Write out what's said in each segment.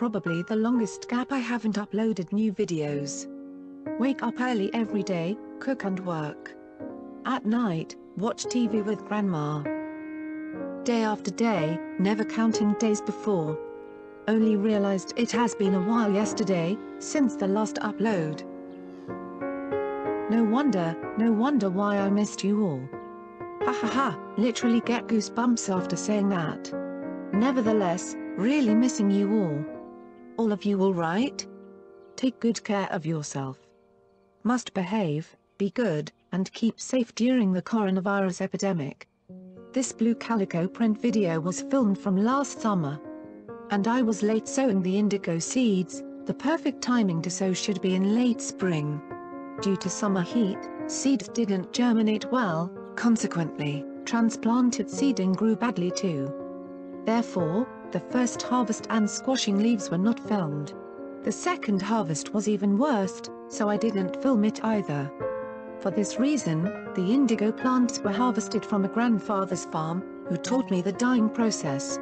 probably the longest gap I haven't uploaded new videos. Wake up early every day, cook and work. At night, watch TV with grandma. Day after day, never counting days before. Only realized it has been a while yesterday, since the last upload. No wonder, no wonder why I missed you all. Ha ha ha, literally get goosebumps after saying that. Nevertheless, really missing you all. All of you alright? Take good care of yourself. Must behave, be good, and keep safe during the coronavirus epidemic. This blue calico print video was filmed from last summer. And I was late sowing the indigo seeds, the perfect timing to sow should be in late spring. Due to summer heat, seeds didn't germinate well, consequently, transplanted seeding grew badly too. Therefore, the first harvest and squashing leaves were not filmed. The second harvest was even worse, so I didn't film it either. For this reason, the indigo plants were harvested from a grandfather's farm, who taught me the dyeing process.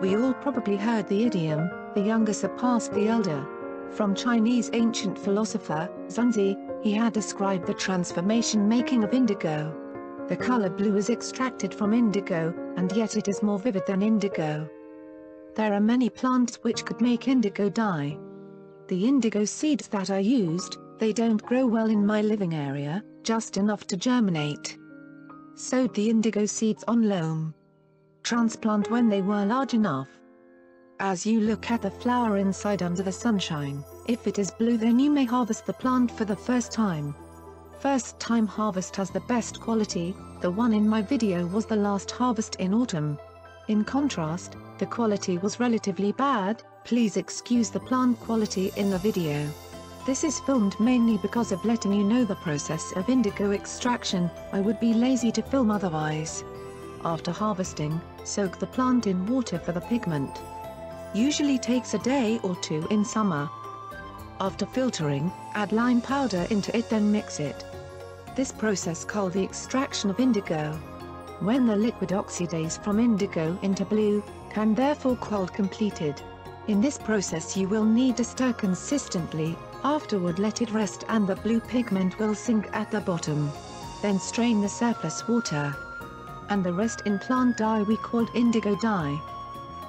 We all probably heard the idiom, the younger surpassed the elder. From Chinese ancient philosopher, Zhuangzi, he had described the transformation making of indigo. The color blue is extracted from indigo, and yet it is more vivid than indigo. There are many plants which could make indigo dye. The indigo seeds that I used, they don't grow well in my living area, just enough to germinate. Sowed the indigo seeds on loam. Transplant when they were large enough. As you look at the flower inside under the sunshine, if it is blue then you may harvest the plant for the first time. First time harvest has the best quality, the one in my video was the last harvest in autumn. In contrast, the quality was relatively bad, please excuse the plant quality in the video. This is filmed mainly because of letting you know the process of indigo extraction, I would be lazy to film otherwise. After harvesting, soak the plant in water for the pigment usually takes a day or two in summer. After filtering, add lime powder into it then mix it. This process called the extraction of indigo. When the liquid oxidates from indigo into blue, can therefore called completed. In this process you will need to stir consistently, afterward let it rest and the blue pigment will sink at the bottom. Then strain the surplus water. And the rest in plant dye we called indigo dye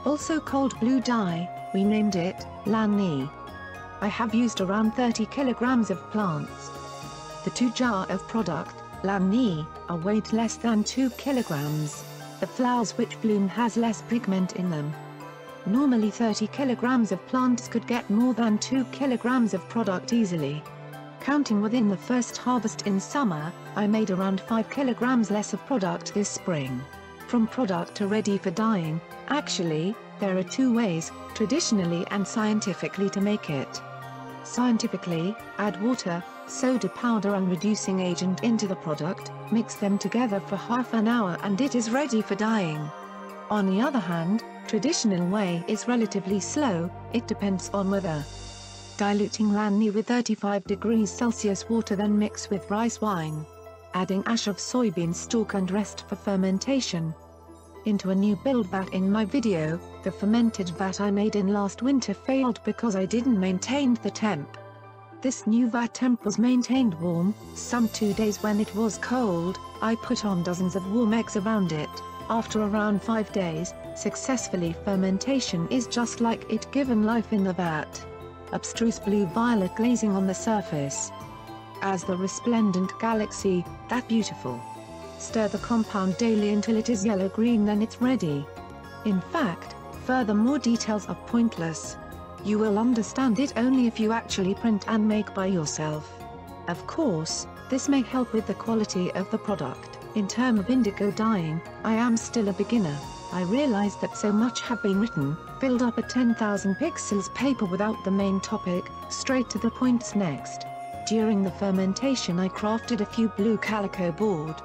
also called blue dye, we named it, Lan Ni. I have used around 30 kilograms of plants. The 2 jar of product, Lan Ni, are weighed less than 2 kilograms. The flowers which bloom has less pigment in them. Normally 30 kilograms of plants could get more than 2 kilograms of product easily. Counting within the first harvest in summer, I made around 5 kilograms less of product this spring. From product to ready for dyeing, actually, there are two ways, traditionally and scientifically to make it. Scientifically, add water, soda powder and reducing agent into the product, mix them together for half an hour and it is ready for dyeing. On the other hand, traditional way is relatively slow, it depends on weather. Diluting lanni with 35 degrees Celsius water then mix with rice wine adding ash of soybean stalk and rest for fermentation. Into a new build vat in my video, the fermented vat I made in last winter failed because I didn't maintain the temp. This new vat temp was maintained warm, some two days when it was cold, I put on dozens of warm eggs around it. After around 5 days, successfully fermentation is just like it given life in the vat. Abstruse blue-violet glazing on the surface as the resplendent galaxy, that beautiful. Stir the compound daily until it is yellow-green then it's ready. In fact, furthermore details are pointless. You will understand it only if you actually print and make by yourself. Of course, this may help with the quality of the product. In term of indigo dyeing, I am still a beginner. I realize that so much have been written, filled up a 10,000 pixels paper without the main topic, straight to the points next. During the fermentation I crafted a few blue calico board.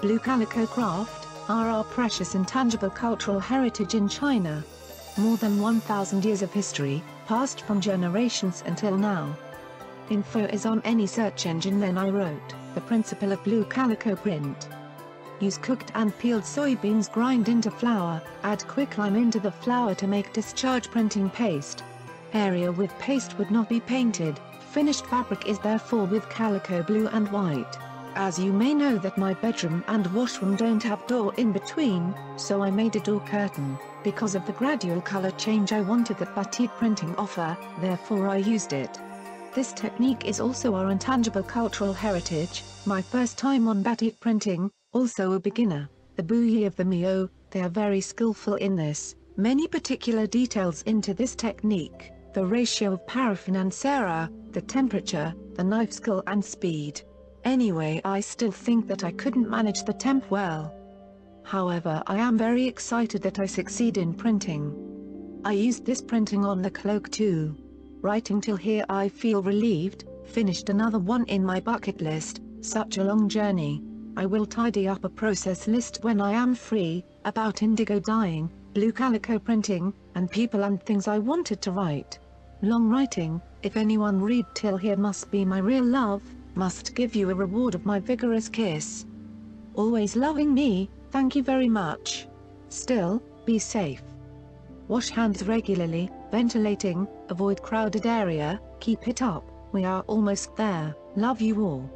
Blue calico craft, are our precious intangible cultural heritage in China. More than 1,000 years of history, passed from generations until now. Info is on any search engine then I wrote, the principle of blue calico print. Use cooked and peeled soybeans grind into flour, add quicklime into the flour to make discharge printing paste, area with paste would not be painted, finished fabric is therefore with calico blue and white. As you may know that my bedroom and washroom don't have door in between, so I made a door curtain, because of the gradual color change I wanted that batik printing offer, therefore I used it. This technique is also our intangible cultural heritage, my first time on batik printing, also a beginner, the Bouyei of the Miao, they are very skillful in this, many particular details into this technique, the ratio of paraffin and cera, the temperature, the knife skill and speed. Anyway I still think that I couldn't manage the temp well. However I am very excited that I succeed in printing. I used this printing on the cloak too. Writing till here I feel relieved, finished another one in my bucket list, such a long journey. I will tidy up a process list when I am free, about indigo dyeing, blue calico printing, and people and things I wanted to write. Long writing, if anyone read till here must be my real love, must give you a reward of my vigorous kiss. Always loving me, thank you very much. Still, be safe. Wash hands regularly, ventilating, avoid crowded area, keep it up, we are almost there, love you all.